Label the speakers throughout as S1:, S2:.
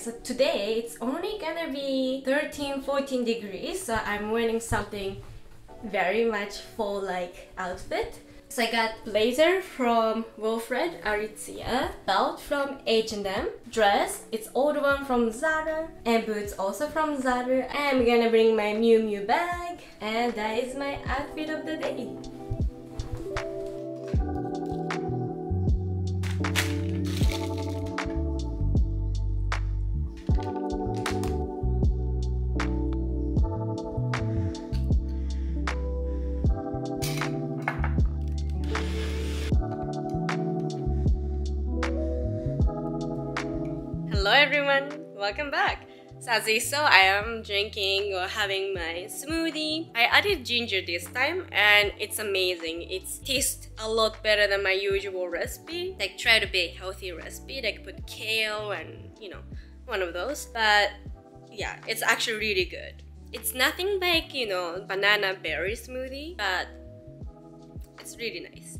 S1: So today it's only gonna be 13 14 degrees, so I'm wearing something very much fall like outfit. So I got blazer from Wilfred Aritzia, belt from H&M, dress, it's old one from Zara, and boots also from Zara. I'm gonna bring my Miu Miu bag, and that is my outfit of the day. Everyone, welcome back. So as you saw, I am drinking or having my smoothie. I added ginger this time and it's amazing. It tastes a lot better than my usual recipe. Like try to be a healthy recipe, like put kale and you know, one of those. But yeah, it's actually really good. It's nothing like, you know, banana berry smoothie, but it's really nice.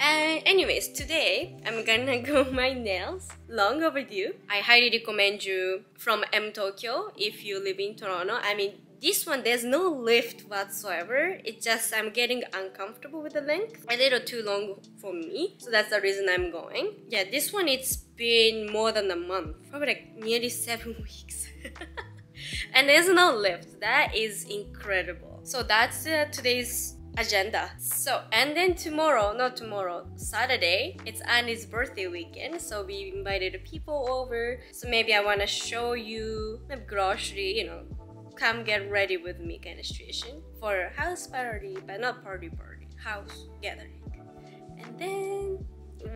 S1: And anyways, today I'm gonna go my nails. Long overdue. I highly recommend you from M Tokyo if you live in Toronto. I mean, this one there's no lift whatsoever. It's just I'm getting uncomfortable with the length. A little too long for me, so that's the reason I'm going. Yeah, this one it's been more than a month, probably like nearly seven weeks. and there's no lift. That is incredible. So that's uh, today's agenda. So, and then tomorrow, not tomorrow, Saturday, it's Annie's birthday weekend. So we invited people over. So maybe I want to show you the grocery, you know, come get ready with me kind of situation for a house party, but not party party, house gathering. And then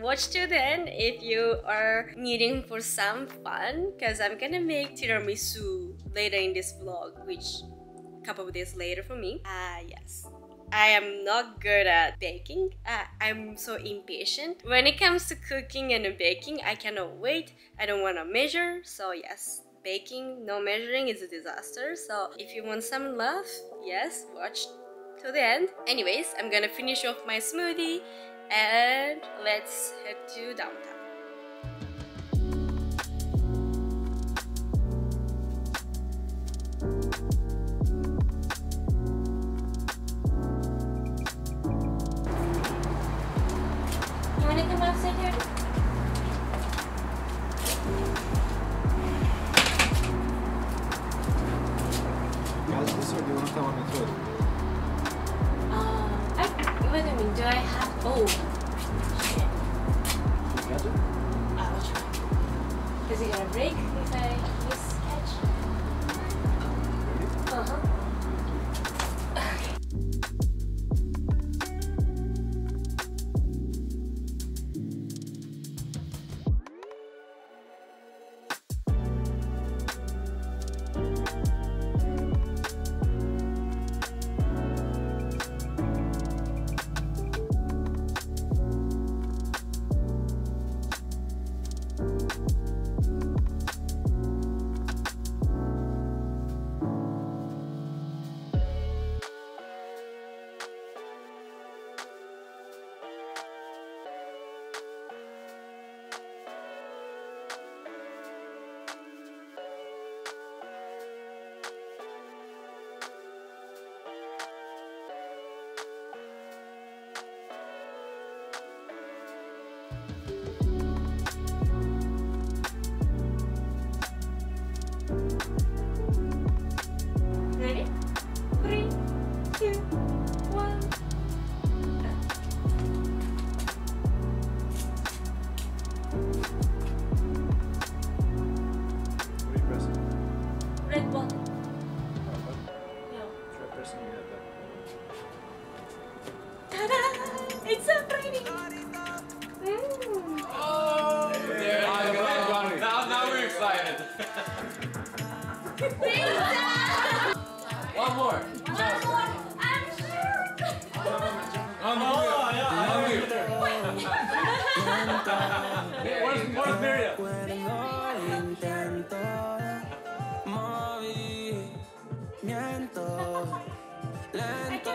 S1: watch till then if you are needing for some fun because I'm gonna make tiramisu later in this vlog, which a couple of days later for me. Ah, uh, yes. I am not good at baking. Uh, I'm so impatient. When it comes to cooking and baking, I cannot wait. I don't want to measure. So yes, baking, no measuring is a disaster. So if you want some love, yes, watch till the end. Anyways, I'm gonna finish off my smoothie and let's head to downtown. Oh.
S2: lento,
S3: lento.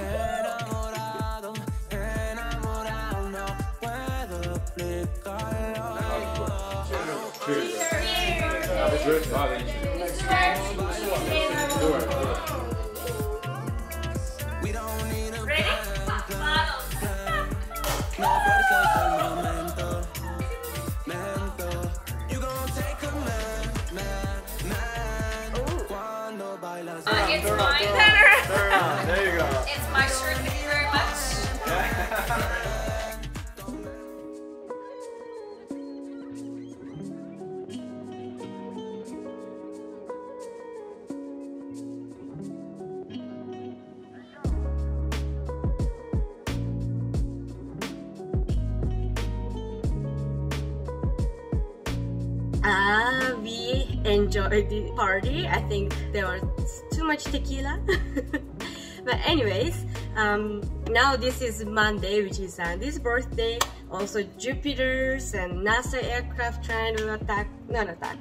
S3: Enamorado,
S4: enamorado, no puedo
S2: explicarlo. Cheers. Cheers.
S3: Cheers. Cheers. Cheers. Cheers. Cheers. Cheers. Cheers. Cheers.
S1: Cheers.
S2: Uh, it's mine.
S4: There you go.
S2: It's my shirt. Thank you very much.
S1: Ah, we enjoyed the party. I think there was too much tequila. but anyways, um, now this is Monday, which is Sandy's birthday. Also Jupiter's and NASA aircraft trying to attack, not attack,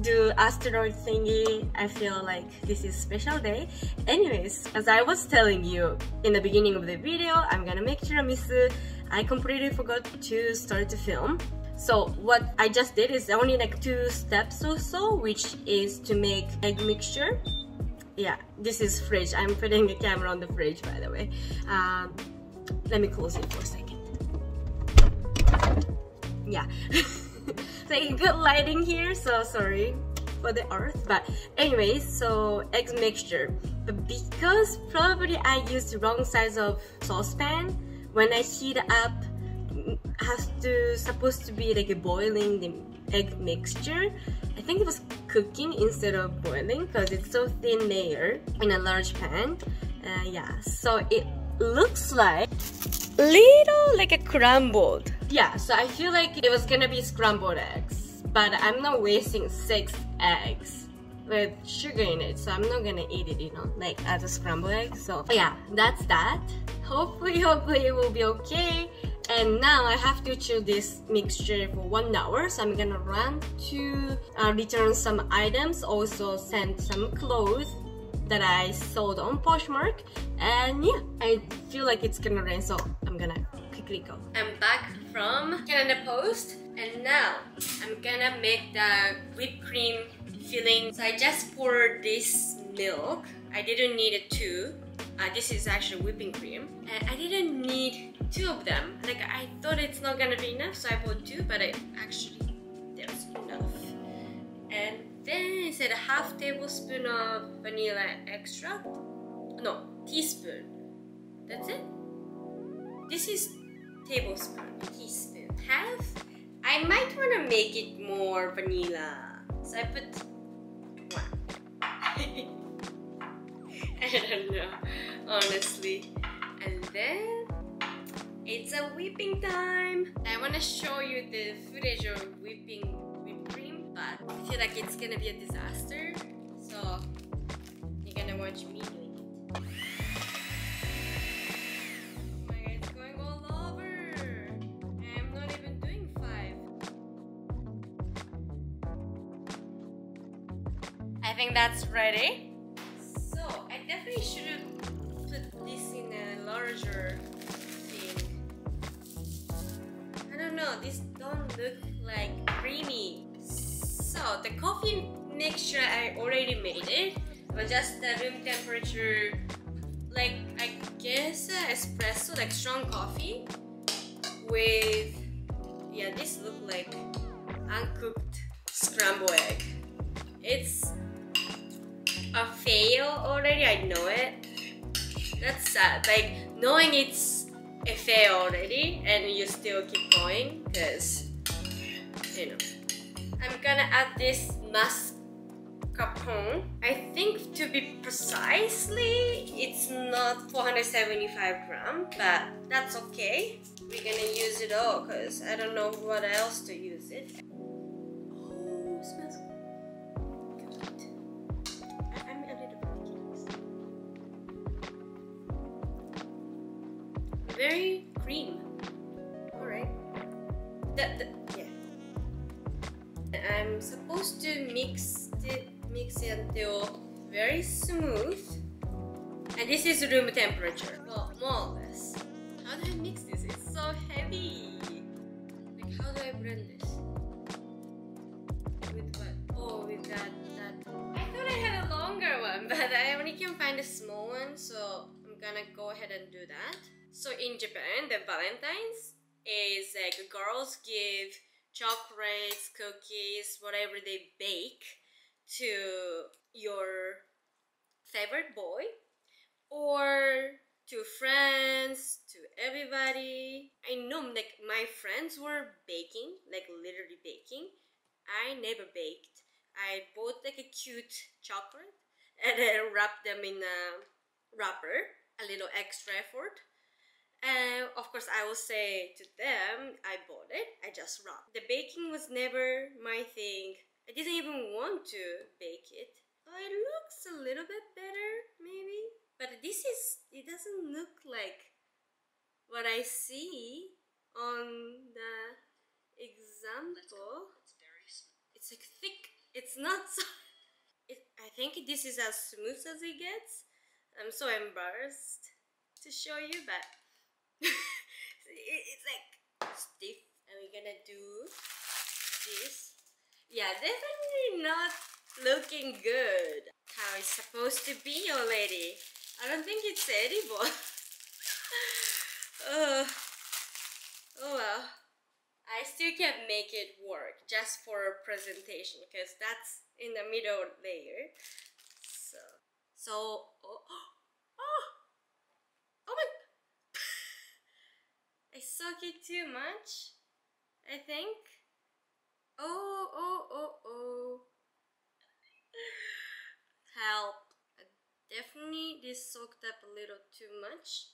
S1: do asteroid thingy. I feel like this is special day. Anyways, as I was telling you in the beginning of the video, I'm gonna make tiramisu. I completely forgot to start to film. So what I just did is only like two steps or so, which is to make egg mixture. Yeah, this is fridge. I'm putting the camera on the fridge, by the way. Um, let me close it for a second. Yeah, like good lighting here. So sorry for the earth, but anyways, so egg mixture. But because probably I used the wrong size of saucepan, when I heat up has to supposed to be like a boiling the egg mixture. I think it was cooking instead of boiling because it's so thin layer in a large pan. Uh, yeah, so it looks like little like a crumbled. Yeah, so I feel like it was gonna be scrambled eggs, but I'm not wasting six eggs with sugar in it, so I'm not gonna eat it, you know, like as a scrambled egg. So yeah, that's that. Hopefully, hopefully it will be okay. And now I have to chew this mixture for one hour. So I'm gonna run to uh, return some items, also send some clothes that I sold on Poshmark. And yeah, I feel like it's gonna rain, so I'm gonna quickly go. I'm back from Canada Post, and now I'm gonna make the whipped cream filling. So I just poured this milk. I didn't need it too. Uh, this is actually whipping cream. And I didn't need two of them. Like I thought it's not gonna be enough, so I bought two, but it actually there's enough. And then it said a half tablespoon of vanilla extract. No, teaspoon. That's it. This is tablespoon, teaspoon, half. I might wanna make it more vanilla, so I put one. I don't know, honestly. And then it's a whipping time. I want to show you the footage of whipping whipped cream, but I feel like it's gonna be a disaster. So you're gonna watch me doing it. Oh my god, it's going all over. I'm not even doing five. I think that's ready. Larger thing. I don't know, this don't look like creamy. So the coffee mixture I already made it, but just the room temperature, like I guess uh, espresso, like strong coffee, with yeah, this look like uncooked scrambled egg. It's a fail already, I know it. That's sad. Like knowing it's a fail already and you still keep going because you know. I'm gonna add this mascarpone. I think to be precisely, it's not 475 gram, but that's okay. We're gonna use it all because I don't know what else to use it. Oh, it smells Very cream. Alright. Yeah. I'm supposed to mix it, mix it until very smooth. And this is room temperature. Well, more or less. How do I mix this? It's so heavy. Like, how do I blend this? With what? Oh, with that that I thought I had a longer one, but I only can find a small one, so I'm gonna go ahead and do that. So in Japan, the Valentine's is like girls give chocolates, cookies, whatever they bake to your favorite boy or to friends, to everybody. I know like my friends were baking, like literally baking. I never baked. I bought like a cute chocolate and then wrapped them in a wrapper, a little extra effort. And of course, I will say to them, I bought it, I just wrapped. The baking was never my thing. I didn't even want to bake it. It looks a little bit better, maybe. But this is, it doesn't look like what I see on the example. It's very smooth. It's like thick. It's not so. It, I think this is as smooth as it gets. I'm so embarrassed to show you, but it's like stiff. And we're gonna do this. Yeah, definitely not looking good. How it's supposed to be already. I don't think it's edible. oh. oh well. I still can't make it work just for a presentation because that's in the middle layer. So, so oh, oh, oh my! I soak it too much. I think. Oh, oh, oh, oh. Help. Definitely this soaked up a little too much.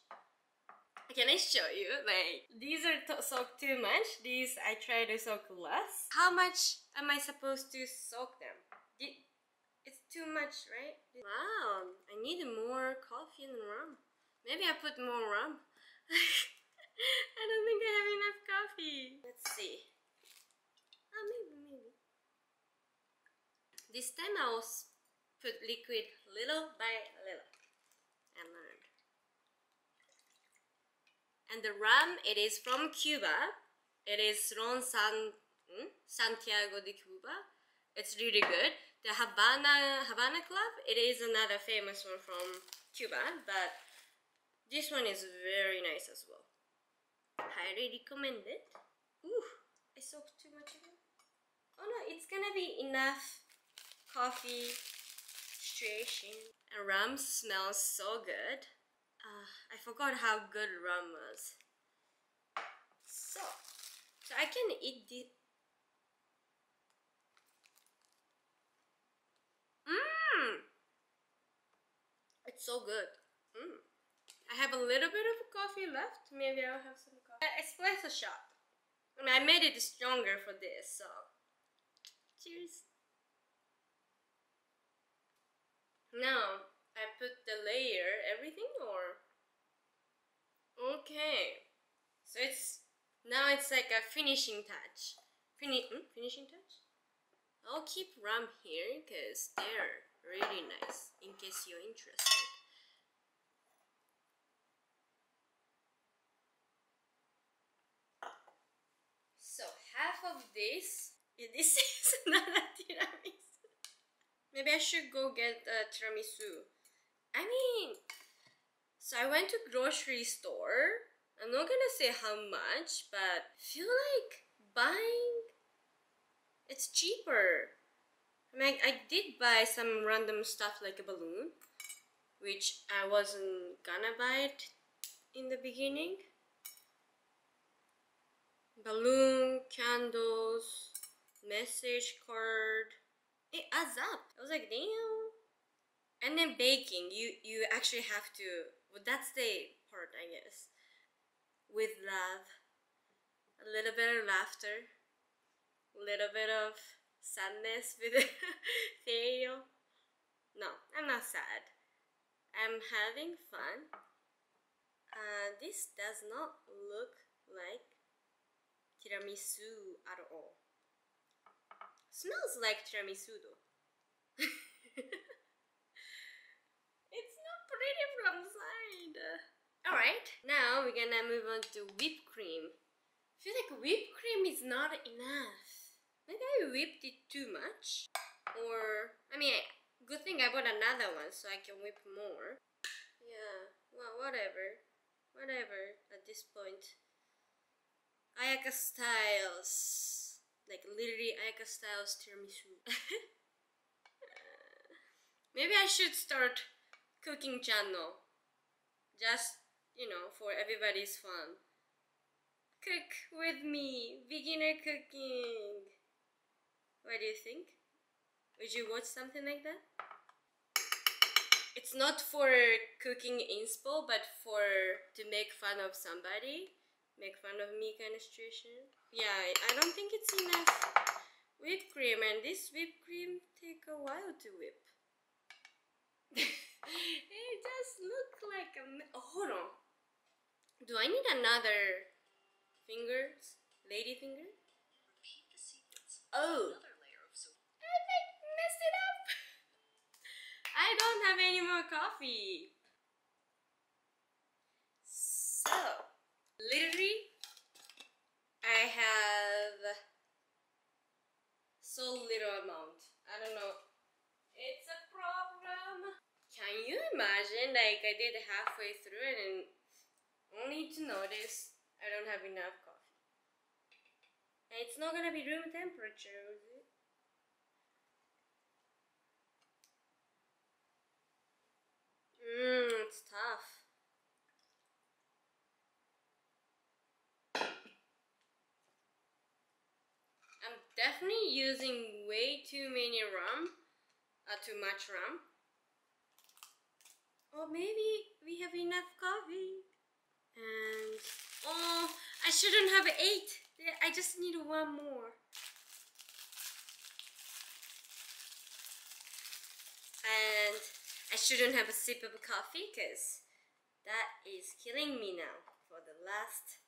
S1: Can I show you? Like, these are soaked too much. These I try to soak less. How much am I supposed to soak them? It's too much, right? Wow, I need more coffee and rum. Maybe I put more rum. I don't think I have enough coffee. Let's see. Oh, maybe, maybe. This time I'll put liquid little by little and learn. And the rum, it is from Cuba. It is Ron San, hmm? Santiago de Cuba. It's really good. The Havana Havana Club, it is another famous one from Cuba, but this one is very nice as well. Highly recommend it. Ooh, I soaked too much of it. Oh no, it's gonna be enough coffee situation. And rum smells so good. Uh, I forgot how good rum was. So, so I can eat this. Mmm! It's so good. Mmm. I have a little bit of coffee left. Maybe I'll have some Espresso shot. I made it stronger for this, so. Cheers. Now, I put the layer, everything or? Okay. So it's, now it's like a finishing touch. Fini hmm? Finishing touch? I'll keep rum here because they're really nice in case you're interested. So half of this, this is not a tiramisu. Maybe I should go get a tiramisu. I mean, so I went to grocery store. I'm not gonna say how much, but I feel like buying it's cheaper. I mean, I did buy some random stuff like a balloon, which I wasn't gonna buy it in the beginning. Balloon, candles, message card. It adds up. I was like, damn. And then baking, you you actually have to. Well, that's the part, I guess. With love, a little bit of laughter, a little bit of sadness with fail. No, I'm not sad. I'm having fun. Uh, this does not look like tiramisu at all. Smells like tiramisu though. It's not pretty from the side. Alright, now we're gonna move on to whipped cream. I feel like whipped cream is not enough. Maybe I whipped it too much. Or, I mean, good thing I bought another one so I can whip more. Yeah, well, whatever. Whatever at this point. Ayaka Styles. Like literally Ayaka Styles tiramisu. Maybe I should start cooking channel. Just, you know, for everybody's fun. Cook with me. Beginner cooking. What do you think? Would you watch something like that? It's not for cooking inspo, but for to make fun of somebody, make fun of me kind of situation. Yeah, I don't think it's enough whipped cream, and this whipped cream take a while to whip. it does look like a. Oh, hold on. Do I need another fingers, lady finger? Oh. I messed it up. I don't have any more coffee. So, literally, I have so little amount. I don't know. It's a problem. Can you imagine? Like, I did halfway through it and only to notice I don't have enough coffee. And it's not gonna be room temperature, is it? Mmm, it's tough. I'm definitely using way too many rum, uh, too much rum. Or maybe we have enough coffee. And, oh, I shouldn't have eight. I just need one more. And I shouldn't have a sip of coffee because that is killing me now for the last.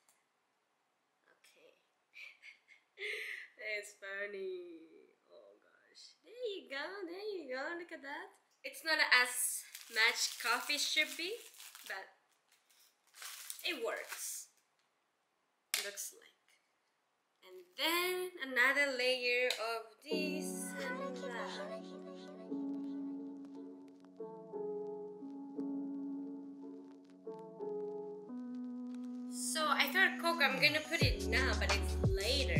S1: Okay. it's funny. Oh gosh. There you go, there you go, look at that. It's not as much coffee should be, but it works. Looks like. And then another layer of this. So I thought Coke, I'm gonna put it now, but it's later.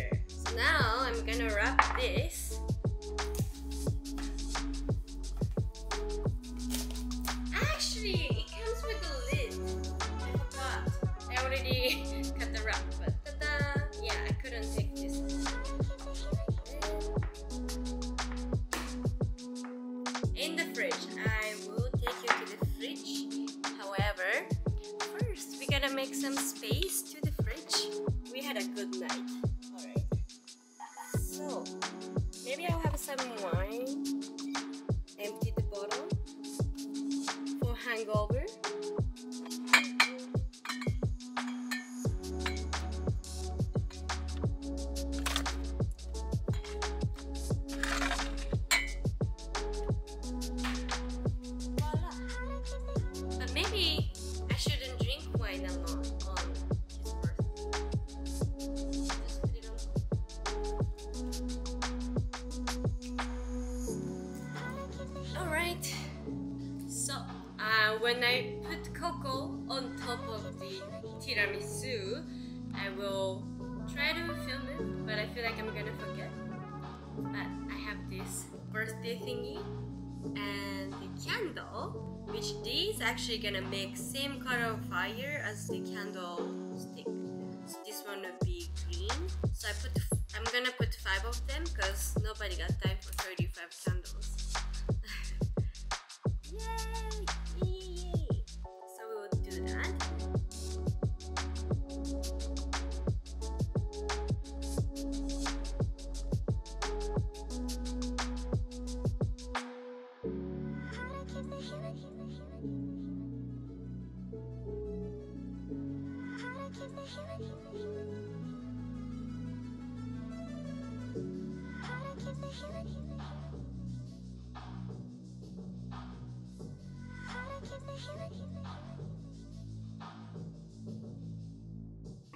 S1: Birthday thingy and the candle, which these actually gonna make same color of fire as the candle stick. So this one would be green. So I put, I'm gonna put five of them because nobody got time for 35 candles.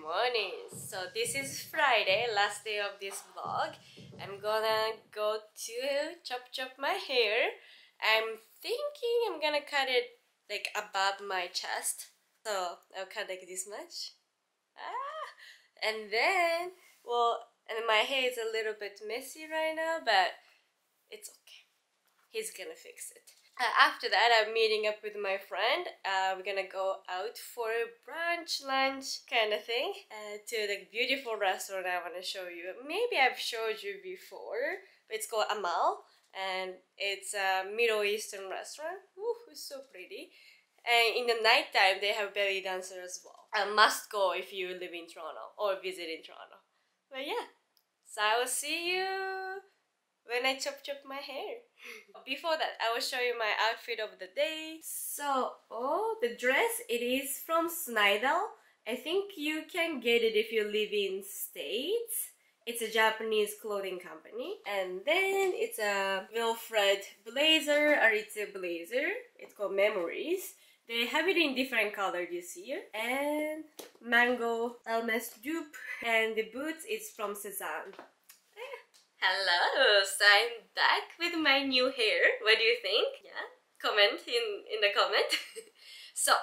S1: Morning. So this is Friday, last day of this vlog. I'm gonna go to chop chop my hair. I'm thinking I'm gonna cut it like above my chest. So I'll cut like this much. Ah! And then, well, and my hair is a little bit messy right now, but it's okay. He's gonna fix it. Uh, after that, I'm meeting up with my friend. Uh, we're gonna go out for a brunch, lunch kind of thing uh, to the beautiful restaurant I want to show you. Maybe I've showed you before, it's called Amal and it's a Middle Eastern restaurant. Ooh, it's so pretty. And in the nighttime, they have belly dancer as well. A must go if you live in Toronto or visit in Toronto. But yeah, so I will see you when I chop chop my hair. Before that, I will show you my outfit of the day. So, oh, the dress, it is from Snidel. I think you can get it if you live in States. It's a Japanese clothing company. And then it's a Wilfred blazer, Aritzia blazer. It's called Memories. They have it in different colors this year. And Mango Hermes dupe. And the boots is from Sézane. Hello, so I'm back with my new hair. What do you think? Yeah, comment in, in the comment. so, uh,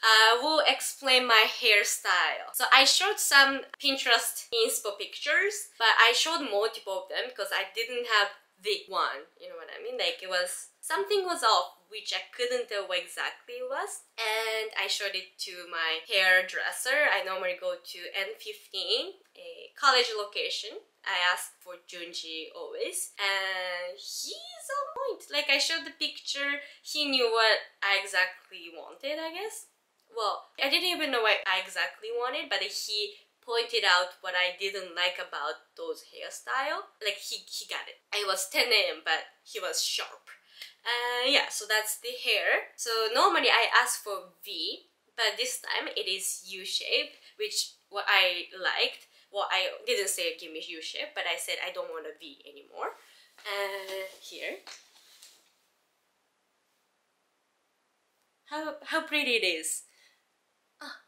S1: I will explain my hairstyle. So I showed some Pinterest inspo pictures, but I showed multiple of them because I didn't have the one, you know what I mean? Like it was, something was off which I couldn't tell what exactly it was. And I showed it to my hairdresser. I normally go to N15, a college location. I ask for Junji always, and he's on point. Like I showed the picture, he knew what I exactly wanted, I guess. Well, I didn't even know what I exactly wanted, but he pointed out what I didn't like about those hairstyle. Like he, he got it. It was 10 a.m. but he was sharp. Uh, yeah, so that's the hair. So normally I ask for V, but this time it is U shape, which what I liked well, I didn't say give me U shape, but I said I don't want a V anymore. Uh, here. How, how pretty it is. Ah,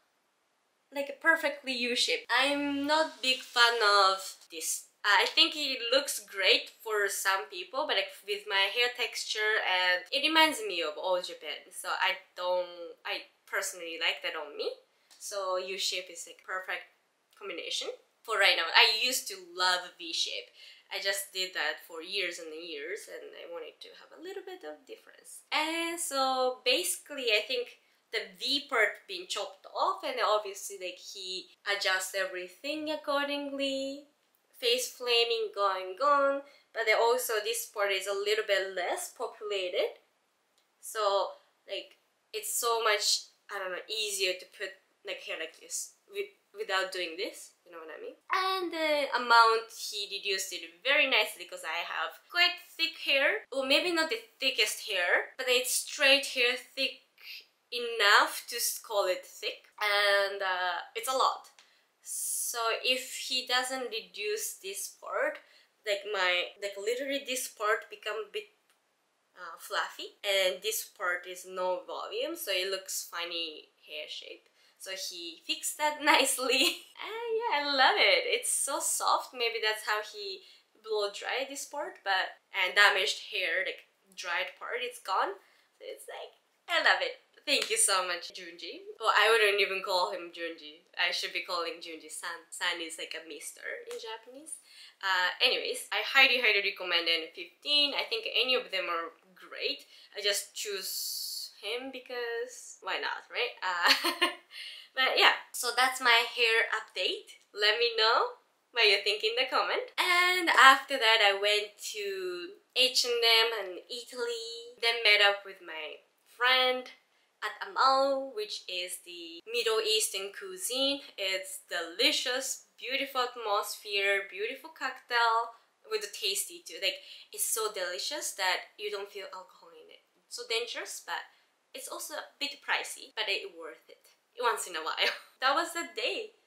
S1: like a perfectly U shape. I'm not big fan of this. I think it looks great for some people, but like with my hair texture and it reminds me of old Japan. So I don't, I personally like that on me. So U shape is like perfect combination for right now. I used to love V-shape. I just did that for years and years and I wanted to have a little bit of difference. And so basically I think the V part being chopped off and obviously like he adjusts everything accordingly. Face flaming going on but then also this part is a little bit less populated. So like it's so much I don't know easier to put like hair like this without doing this you know what I mean? And the amount he reduced it very nicely because I have quite thick hair. Well, maybe not the thickest hair, but it's straight hair thick enough to call it thick. And uh, it's a lot. So if he doesn't reduce this part, like my, like literally this part become a bit uh, fluffy and this part is no volume so it looks funny hair shape so he fixed that nicely. and yeah, I love it. It's so soft. Maybe that's how he blow dry this part, but and damaged hair, like dried part, it's gone. So it's like, I love it. Thank you so much, Junji. Well, I wouldn't even call him Junji. I should be calling Junji-san. San is like a mister in Japanese. Uh, anyways, I highly, highly recommend N15. I think any of them are great. I just choose him because why not, right? Uh, but yeah, so that's my hair update. Let me know what you think in the comment. And after that, I went to H&M in Italy, then met up with my friend at Amal, which is the Middle Eastern cuisine. It's delicious, beautiful atmosphere, beautiful cocktail with the tasty too. Like, it's so delicious that you don't feel alcohol in it. So dangerous, but it's also a bit pricey, but it's worth it once in a while. that was the day.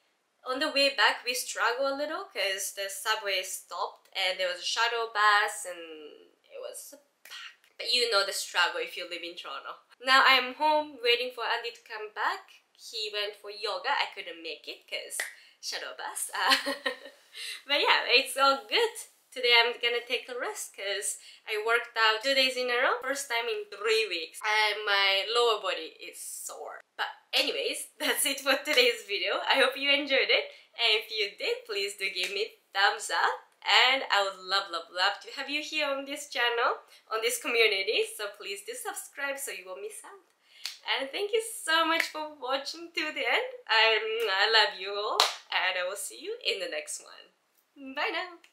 S1: On the way back, we struggled a little because the subway stopped and there was a shuttle bus and it was packed. But you know the struggle if you live in Toronto. Now I'm home waiting for Andy to come back. He went for yoga. I couldn't make it because shadow bus. Uh, but yeah, it's all good. Today I'm gonna take a rest because I worked out two days in a row, first time in three weeks, and my lower body is sore. But anyways, that's it for today's video. I hope you enjoyed it, and if you did, please do give me thumbs up. And I would love, love, love to have you here on this channel, on this community. So please do subscribe so you won't miss out. And thank you so much for watching to the end. I, I love you all, and I will see you in the next one. Bye now.